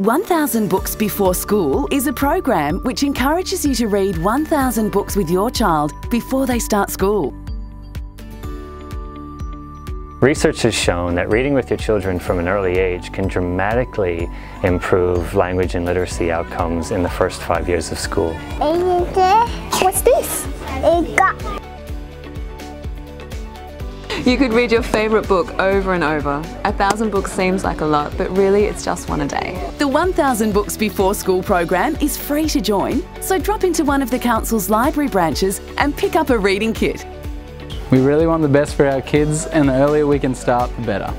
1000 Books Before School is a program which encourages you to read 1000 books with your child before they start school. Research has shown that reading with your children from an early age can dramatically improve language and literacy outcomes in the first five years of school. You could read your favourite book over and over. A thousand books seems like a lot, but really it's just one a day. The 1000 Books Before School program is free to join, so drop into one of the Council's library branches and pick up a reading kit. We really want the best for our kids and the earlier we can start, the better.